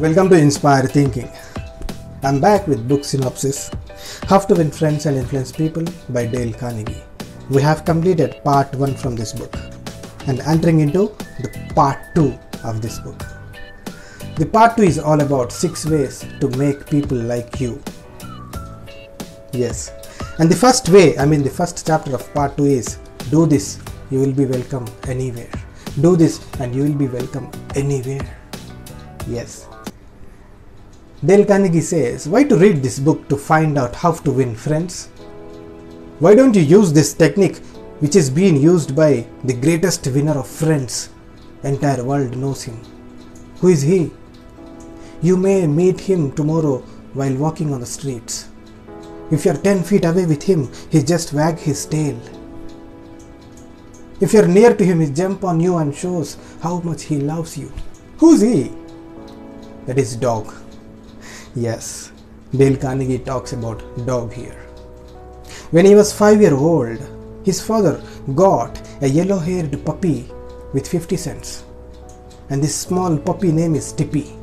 Welcome to Inspire Thinking. I'm back with book synopsis How to Win Friends and Influence People by Dale Carnegie. We have completed part 1 from this book and entering into the part 2 of this book. The part 2 is all about 6 ways to make people like you. Yes. And the first way, I mean the first chapter of part 2 is do this, you will be welcome anywhere. Do this and you will be welcome anywhere. Yes. Dale Carnegie says, Why to read this book to find out how to win friends? Why don't you use this technique which is being used by the greatest winner of friends? Entire world knows him. Who is he? You may meet him tomorrow while walking on the streets. If you are 10 feet away with him, he just wag his tail. If you are near to him, he jump on you and shows how much he loves you. Who's he? That is dog. Yes, Dale Carnegie talks about dog here. When he was 5 year old, his father got a yellow haired puppy with 50 cents. And this small puppy name is Tippy.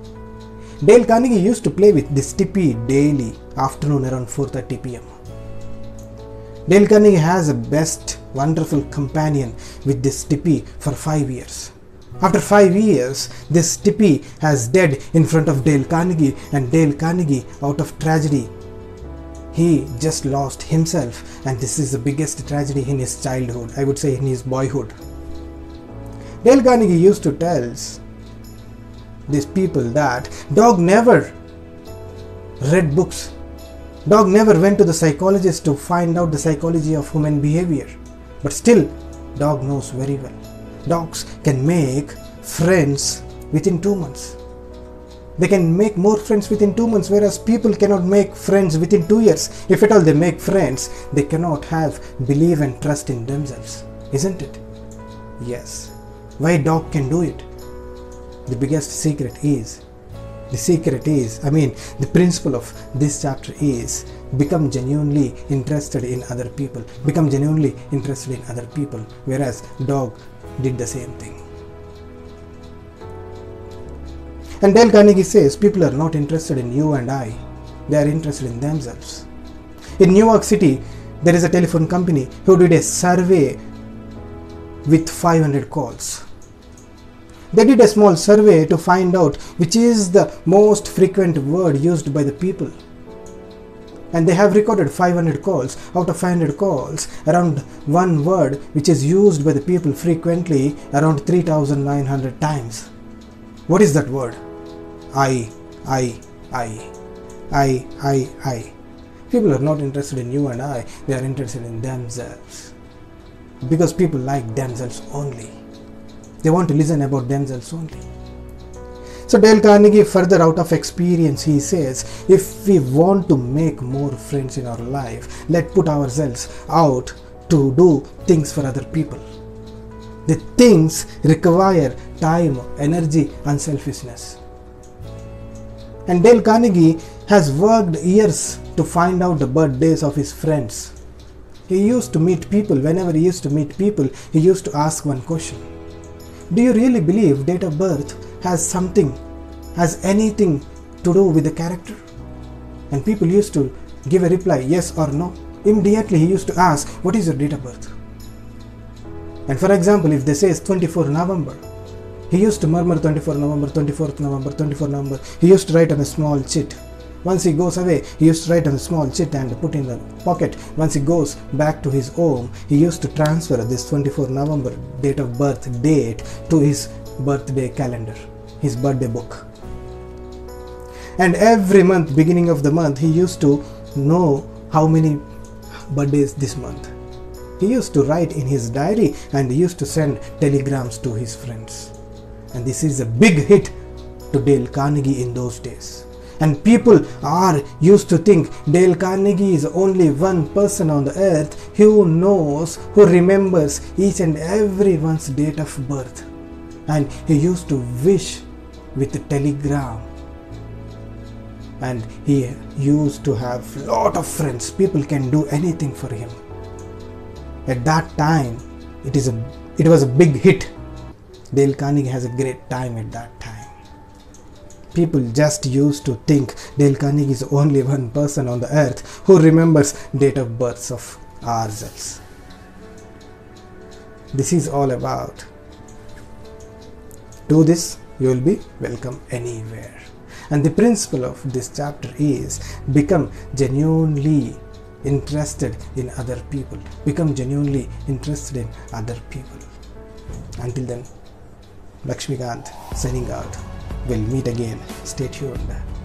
Dale Carnegie used to play with this Tippy daily afternoon around 4:30 pm. Dale Carnegie has a best wonderful companion with this Tippy for 5 years. After 5 years, this Tippy has dead in front of Dale Carnegie and Dale Carnegie out of tragedy. He just lost himself and this is the biggest tragedy in his childhood, I would say in his boyhood. Dale Carnegie used to tell these people that dog never read books. Dog never went to the psychologist to find out the psychology of human behavior. But still, dog knows very well. Dogs can make friends within two months. They can make more friends within two months, whereas people cannot make friends within two years. If at all they make friends, they cannot have believe and trust in themselves. Isn't it? Yes. Why dog can do it? The biggest secret is the secret is, I mean, the principle of this chapter is become genuinely interested in other people. Become genuinely interested in other people, whereas dog did the same thing. And Dale Carnegie says people are not interested in you and I, they are interested in themselves. In New York City, there is a telephone company who did a survey with 500 calls. They did a small survey to find out which is the most frequent word used by the people. And they have recorded 500 calls. Out of 500 calls, around one word which is used by the people frequently around 3900 times. What is that word? I, I, I, I, I, I. People are not interested in you and I, they are interested in themselves. Because people like themselves only. They want to listen about themselves only. So Dale Carnegie further out of experience he says if we want to make more friends in our life let put ourselves out to do things for other people. The things require time, energy and selfishness. And Dale Carnegie has worked years to find out the birthdays of his friends. He used to meet people, whenever he used to meet people, he used to ask one question Do you really believe date of birth has something, has anything to do with the character? And people used to give a reply yes or no. Immediately he used to ask, What is your date of birth? And for example, if they say it's 24 November, he used to murmur 24 November, 24th November, 24 November. He used to write on a small chit. Once he goes away, he used to write on a small chit and put in the pocket. Once he goes back to his home, he used to transfer this 24 November date of birth date to his birthday calendar, his birthday book. And every month, beginning of the month, he used to know how many birthdays this month. He used to write in his diary and he used to send telegrams to his friends. And this is a big hit to Dale Carnegie in those days. And people are used to think Dale Carnegie is only one person on the earth who knows, who remembers each and everyone's date of birth. And he used to wish with a telegram. And he used to have lot of friends. People can do anything for him. At that time, it is a it was a big hit. Dale Carnegie has a great time at that time people just used to think Dale Carnegie is only one person on the earth who remembers date of births of ourselves. This is all about. Do this, you will be welcome anywhere. And the principle of this chapter is become genuinely interested in other people. Become genuinely interested in other people. Until then, Lakshmikant signing out. We'll meet again. Stay tuned.